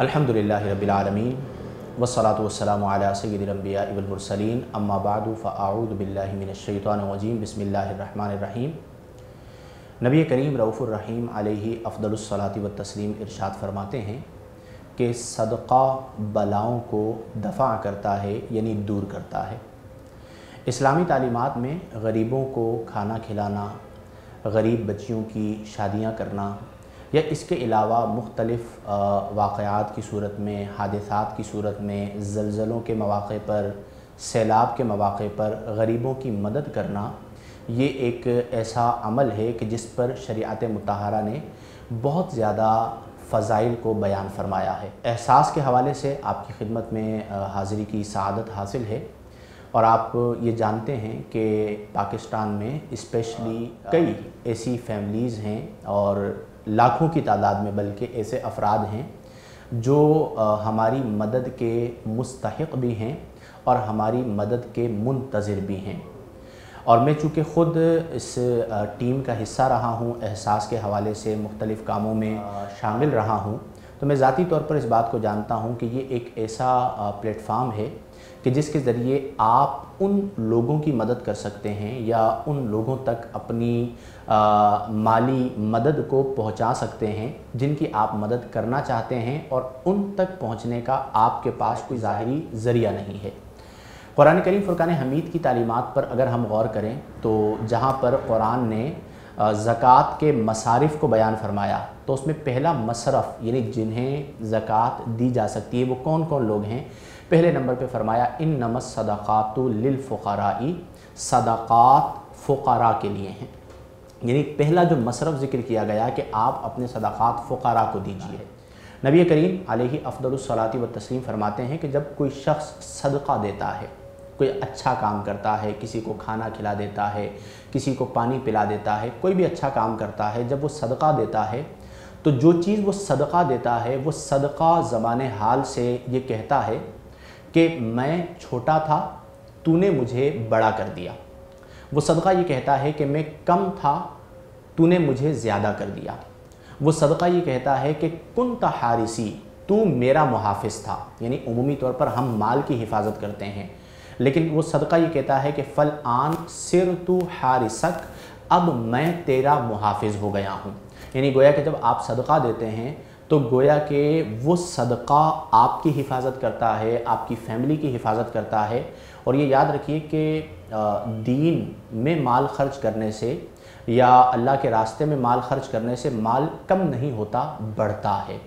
الحمد للہ رب العالمین والصلاة والسلام علی سید الانبیاء والمرسلین. اما بعد، فاعوذ باللہ من الشیطان الرجیم. بسم اللہ الرحمن الرحیم. نبی کریم رؤوف الرحیم علیہ افضل الصلاۃ والتسلیم ارشاد فرماتے ہیں کہ صدقہ بلاؤں کو دفع کرتا ہے یعنی دور کرتا ہے۔ اسلامی تعلیمات میں غریبوں کو کھانا کھلانا، غریب بچیوں کی شادیاں کرنا یا اس کے علاوہ مختلف واقعات کی صورت میں، حادثات کی صورت میں، زلزلوں کے مواقع پر، سیلاب کے مواقع پر غریبوں کی مدد کرنا، یہ ایک ایسا عمل ہے کہ جس پر شریعت متحرہ نے بہت زیادہ فضائل کو بیان فرمایا ہے۔ احساس کے حوالے سے آپ کی خدمت میں حاضری کی سعادت حاصل ہے۔ اور آپ یہ جانتے ہیں کہ پاکستان میں اسپیشلی کئی ایسی فیملیز ہیں اور لاکھوں کی تعداد میں بلکہ ایسے افراد ہیں جو ہماری مدد کے مستحق بھی ہیں اور ہماری مدد کے منتظر بھی ہیں۔ اور میں چونکہ خود اس ٹیم کا حصہ رہا ہوں احساس کے حوالے سے مختلف کاموں میں شامل رہا ہوں تو میں ذاتی طور پر اس بات کو جانتا ہوں کہ یہ ایک ایسا پلیٹ فارم ہے کہ جس کے ذریعے آپ ان لوگوں کی مدد کر سکتے ہیں یا ان لوگوں تک اپنی مالی مدد کو پہنچا سکتے ہیں جن کی آپ مدد کرنا چاہتے ہیں اور ان تک پہنچنے کا آپ کے پاس کوئی ظاہری ذریعہ نہیں ہے۔ قرآن کریم فرقان حمید کی تعلیمات پر اگر ہم غور کریں تو جہاں پر قرآن نے زکوٰۃ کے مصارف کو بیان فرمایا۔ تو اس میں پہلا مصرف یعنی جنہیں زکوٰۃ دی جا سکتی ہے، وہ کون کون لوگ ہیں؟ پہلے نمبر پہ فرمایا ان نمس صدقات للفقرائی، صدقات فقراء کے لیے ہیں۔ یعنی پہلا جو مصرف ذکر کیا گیا کہ آپ اپنے صدقات فقراء کو دیجیے۔ نبی کریم علیہ افضل الصلاۃ و تسلیم فرماتے ہیں کہ جب کوئی شخص صدقہ دیتا ہے کوئی اچھا کام کرتا ہے، کسی کو کھانا کھلا دیتا ہے، کسی کو پانی پلا دیتا ہے، کوئی بھی اچھا کام کرتا ہے، جب وہ صدقہ دیتا ہے، تو جو چیز وہ صدقہ دیتا ہے، وہ صدقہ زبان حال سے یہ کہتا ہے کہ میں چھوٹا تھا، تو نے مجھے بڑا کر دیا۔ وہ صدقہ یہ کہتا ہے کہ میں کم تھا، تو نے مجھے زیادہ کر دیا۔ وہ صدقہ یہ کہتا ہے کہ کن حارسی تو میرا محافظ تھا۔ یعنی عمومی طور پر ہم مال کی حفاظت کرتے ہیں۔ لیکن وہ صدقہ یہ کہتا ہے کہ فل آن سر تو حارسک، اب میں تیرا محافظ ہو گیا ہوں۔ یعنی گویا کہ جب آپ صدقہ دیتے ہیں تو گویا کہ وہ صدقہ آپ کی حفاظت کرتا ہے، آپ کی فیملی کی حفاظت کرتا ہے۔ اور یہ یاد رکھیے کہ دین میں مال خرچ کرنے سے یا اللہ کے راستے میں مال خرچ کرنے سے مال کم نہیں ہوتا، بڑھتا ہے۔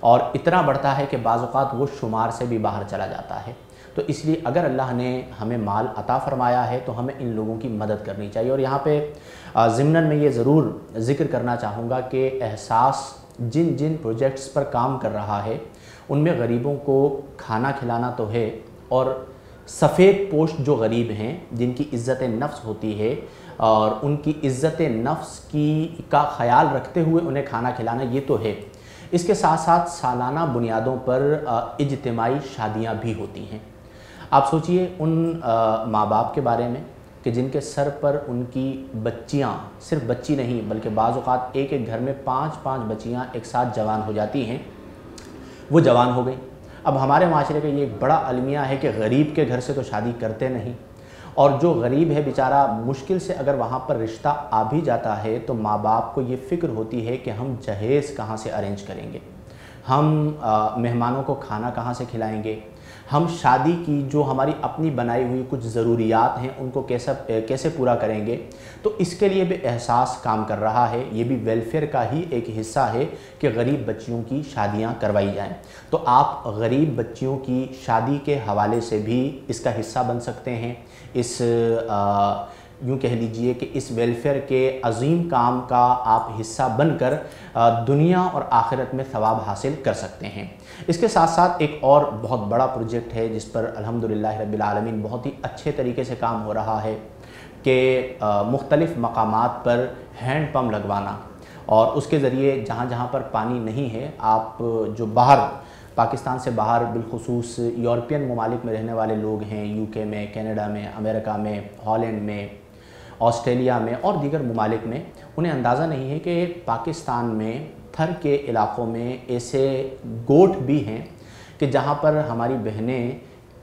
اور اتنا بڑھتا ہے کہ بعض اوقات وہ شمار سے بھی باہر چلا جاتا ہے۔ تو اس لیے اگر اللہ نے ہمیں مال عطا فرمایا ہے تو ہمیں ان لوگوں کی مدد کرنی چاہیے اور یہاں پہ ضمن میں یہ ضرور ذکر کرنا چاہوں گا کہ احساس جن جن پروجیکٹس پر کام کر رہا ہے، ان میں غریبوں کو کھانا کھلانا تو ہے اور سفید پوشت جو غریب ہیں، جن کی عزت نفس ہوتی ہے اور ان کی عزت نفس کی کا خیال رکھتے ہوئے انہیں کھانا کھلانا یہ تو ہے۔ اس کے ساتھ ساتھ سالانہ بنیادوں پر اجتماعی شادیاں بھی ہوتی ہیں۔ آپ سوچئے ان ماں باپ کے بارے میں کہ جن کے سر پر ان کی بچیاں، صرف بچی نہیں، بلکہ بعض اوقات ایک ایک گھر میں پانچ پانچ بچیاں ایک ساتھ جوان ہو جاتی ہیں، وہ جوان ہو گئی اب ہمارے معاشرے کا یہ ایک بڑا المیہ ہے کہ غریب کے گھر سے تو شادی کرتے نہیں، اور جو غریب ہے بیچارہ، مشکل سے اگر وہاں پر رشتہ آ بھی جاتا ہے تو ماں باپ کو یہ فکر ہوتی ہے کہ ہم جہیز کہاں سے ارینج کریں گے۔ ہم مہمانوں کو کھانا کہاں سے کھلائیں گے؟ ہم شادی کی جو ہماری اپنی بنائی ہوئی کچھ ضروریات ہیں، ان کو کیسا، کیسے پورا کریں گے؟ تو اس کے لیے بھی احساس کام کر رہا ہے۔ یہ بھی ویلفیئر کا ہی ایک حصہ ہے کہ غریب بچیوں کی شادیاں کروائی جائیں۔ تو آپ غریب بچیوں کی شادی کے حوالے سے بھی اس کا حصہ بن سکتے ہیں۔ اس یوں کہہ لیجیے کہ اس ویلفیئر کے عظیم کام کا آپ حصہ بن کر دنیا اور آخرت میں ثواب حاصل کر سکتے ہیں۔ اس کے ساتھ ساتھ ایک اور بہت بڑا پروجیکٹ ہے جس پر الحمدللہ رب العالمین بہت ہی اچھے طریقے سے کام ہو رہا ہے کہ مختلف مقامات پر ہینڈ پمپ لگوانا۔ اور اس کے ذریعے جہاں جہاں پر پانی نہیں ہے، آپ جو باہر، پاکستان سے باہر بالخصوص یورپین ممالک میں رہنے والے لوگ ہیں، یو کے میں، کینیڈا میں، امریکہ میں، ہالینڈ میں آسٹریلیا میں اور دیگر ممالک میں، انہیں اندازہ نہیں ہے کہ پاکستان میں تھر کے علاقوں میں ایسے گوٹ بھی ہیں کہ جہاں پر ہماری بہنیں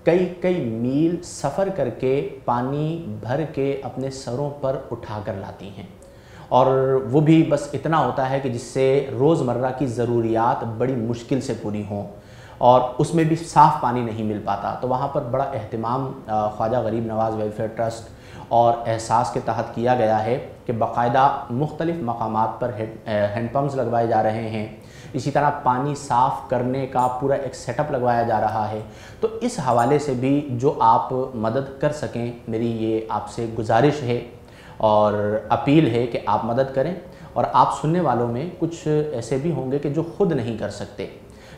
کئی کئی میل سفر کر کے پانی بھر کے اپنے سروں پر اٹھا کر لاتی ہیں۔ اور وہ بھی بس اتنا ہوتا ہے کہ جس سے روز مرہ کی ضروریات بڑی مشکل سے پوری ہوں۔ اور اس میں بھی صاف پانی نہیں مل پاتا۔ تو وہاں پر بڑا اہتمام خواجہ غریب نواز ویلفیئر ٹرسٹ اور احساس کے تحت کیا گیا ہے کہ باقاعدہ مختلف مقامات پر ہینڈ پمپس لگوائے جا رہے ہیں۔ اسی طرح پانی صاف کرنے کا پورا ایک سیٹ اپ لگوایا جا رہا ہے۔ تو اس حوالے سے بھی جو آپ مدد کر سکیں، میری یہ آپ سے گزارش ہے اور اپیل ہے کہ آپ مدد کریں اور آپ سننے والوں میں کچھ ایسے بھی ہوں گے کہ جو خود نہیں کر سکتے۔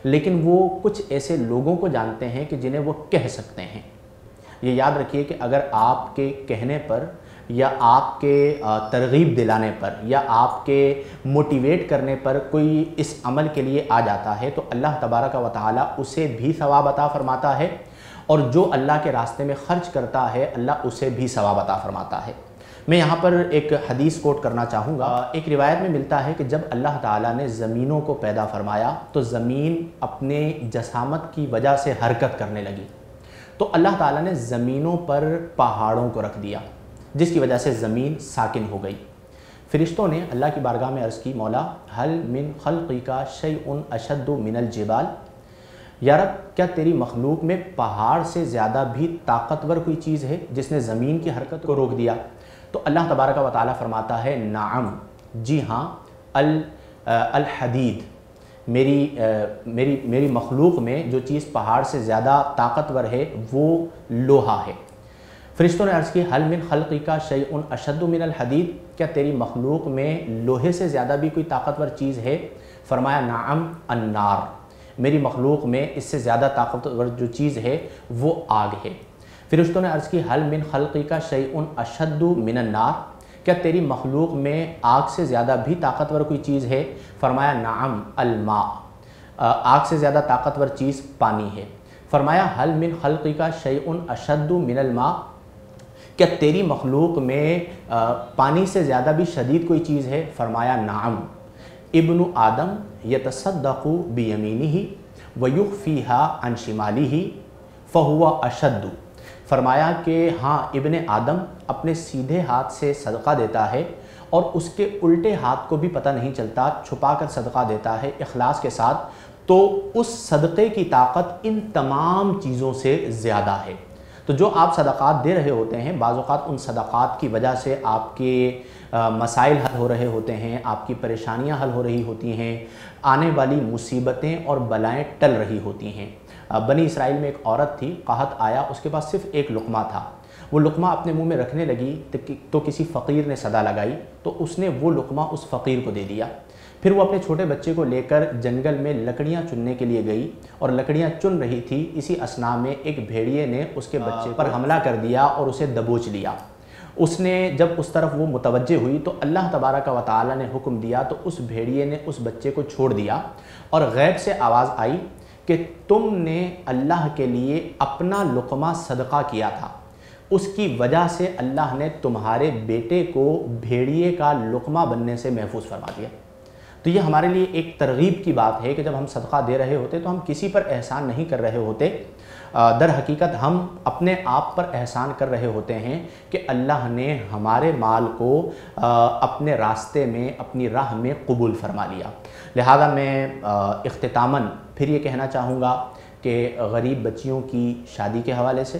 لیکن وہ کچھ ایسے لوگوں کو جانتے ہیں کہ جنہیں وہ کہہ سکتے ہیں۔ یہ یاد رکھیے کہ اگر آپ کے کہنے پر یا آپ کے ترغیب دلانے پر یا آپ کے موٹیویٹ کرنے پر کوئی اس عمل کے لیے آ جاتا ہے تو اللہ تبارک و تعالی اسے بھی ثواب عطا فرماتا ہے اور جو اللہ کے راستے میں خرچ کرتا ہے، اللہ اسے بھی ثواب عطا فرماتا ہے۔ میں یہاں پر ایک حدیث کوٹ کرنا چاہوں گا۔ ایک روایت میں ملتا ہے کہ جب اللہ تعالیٰ نے زمینوں کو پیدا فرمایا تو زمین اپنے جسامت کی وجہ سے حرکت کرنے لگی۔ تو اللہ تعالیٰ نے زمینوں پر پہاڑوں کو رکھ دیا جس کی وجہ سے زمین ساکن ہو گئی۔ فرشتوں نے اللہ کی بارگاہ میں عرض کی مولا حل من خلقی کا شیئن اشد من الجبال۔ یارب کیا تیری مخلوق میں پہاڑ سے زیادہ بھی طاقتور کوئی چیز ہے جس نے زمین کی حرکت کو روک دیا؟ تو اللہ تبارک و تعالیٰ فرماتا ہے، نعم. جی ہاں الحدید. میری میری میری مخلوق میں جو چیز پہاڑ سے زیادہ طاقتور ہے، وہ لوہا ہے۔ فرشتوں نے عرض کی حل من خلقی کا شیئن اشد من الحدید؟ کیا تیری مخلوق میں لوہے سے زیادہ بھی کوئی طاقتور چیز ہے؟ فرمایا، نعم، النار. میری مخلوق میں اس سے زیادہ طاقتور جو چیز ہے، وہ آگ ہے۔ فرشتوں نے عرض کی حل من خلقی کا شیئن اشد من النار؟ کیا تیری مخلوق میں آگ سے زیادہ بھی طاقتور کوئی چیز ہے؟ فرمایا، نعم، الماء. آگ سے زیادہ طاقتور چیز پانی ہے۔ فرمایا حل من خلقی کا شیئن اشد من الماء؟ کیا تیری مخلوق میں پانی سے زیادہ بھی شدید کوئی چیز ہے؟ فرمایا، نعم. ابن آدم یتصدق بیمینی ویخفیہا عن شمالی فہو اشد فرمایا کہ ہاں ابن آدم اپنے سیدھے ہاتھ سے صدقہ دیتا ہے اور اس کے الٹے ہاتھ کو بھی پتہ نہیں چلتا، چھپا کر صدقہ دیتا ہے اخلاص کے ساتھ، تو اس صدقے کی طاقت ان تمام چیزوں سے زیادہ ہے۔ تو جو آپ صدقات دے رہے ہوتے ہیں، بعض اوقات ان صدقات کی وجہ سے آپ کے مسائل حل ہو رہے ہوتے ہیں، آپ کی پریشانیاں حل ہو رہی ہوتی ہیں، آنے والی مصیبتیں اور بلائیں ٹل رہی ہوتی ہیں۔ بنی اسرائیل میں ایک عورت تھی قحط آیا اس کے پاس صرف ایک لقمہ تھا۔ وہ لقمہ اپنے منہ میں رکھنے لگی تو کسی فقیر نے صدا لگائی تو اس نے وہ لقمہ اس فقیر کو دے دیا۔ پھر وہ اپنے چھوٹے بچے کو لے کر جنگل میں لکڑیاں چننے کے لیے گئی اور لکڑیاں چن رہی تھی۔ اسی اسنا میں ایک بھیڑیے نے اس کے بچے پر حملہ کر دیا اور اسے دبوچ لیا۔ اس نے جب اس طرف وہ متوجہ ہوئی تو اللہ تبارک و تعالی نے حکم دیا تو اس بھیڑیے نے اس بچے کو چھوڑ دیا۔ اور غیب سے آواز آئی کہ تم نے اللہ کے لیے اپنا لقمہ صدقہ کیا تھا۔ اس کی وجہ سے اللہ نے تمہارے بیٹے کو بھیڑیے کا لقمہ بننے سے محفوظ فرما دیا۔ تو یہ ہمارے لیے ایک ترغیب کی بات ہے کہ جب ہم صدقہ دے رہے ہوتے تو ہم کسی پر احسان نہیں کر رہے ہوتے۔ در حقیقت ہم اپنے آپ پر احسان کر رہے ہوتے ہیں کہ اللہ نے ہمارے مال کو اپنے راستے میں، اپنی راہ میں قبول فرما لیا۔ لہذا میں اختتاماً پھر یہ کہنا چاہوں گا کہ غریب بچیوں کی شادی کے حوالے سے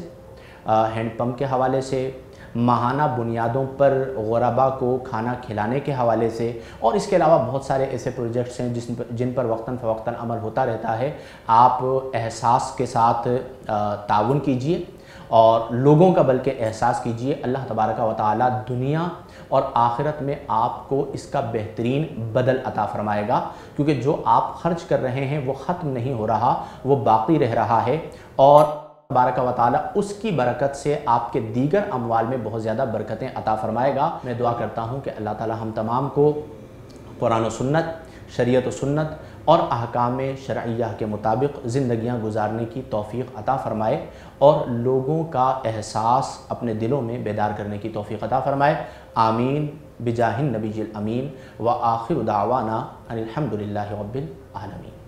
ہینڈ پمپ کے حوالے سے ماہانہ بنیادوں پر غربا کو کھانا کھلانے کے حوالے سے، اور اس کے علاوہ بہت سارے ایسے پروجیکٹس ہیں جس جن پر وقتاً فوقتاً عمل ہوتا رہتا ہے۔ آپ احساس کے ساتھ تعاون کیجیے، اور لوگوں کا بلکہ احساس کیجیے۔ اللہ تبارک و تعالی دنیا اور آخرت میں آپ کو اس کا بہترین بدل عطا فرمائے گا۔ کیونکہ جو آپ خرچ کر رہے ہیں وہ ختم نہیں ہو رہا، وہ باقی رہ رہا ہے۔ اور بارک و تعالی اس کی برکت سے آپ کے دیگر اموال میں بہت زیادہ برکتیں عطا فرمائے گا۔ میں دعا کرتا ہوں کہ اللہ تعالی ہم تمام کو قرآن و سنت، شریعت و سنت اور احکام شرعیہ کے مطابق زندگیاں گزارنے کی توفیق عطا فرمائے اور لوگوں کا احساس اپنے دلوں میں بیدار کرنے کی توفیق عطا فرمائے۔ آمین۔ بجاہ النبی الامین۔ و آخر دعوانا ان الحمد للہ رب العالمین۔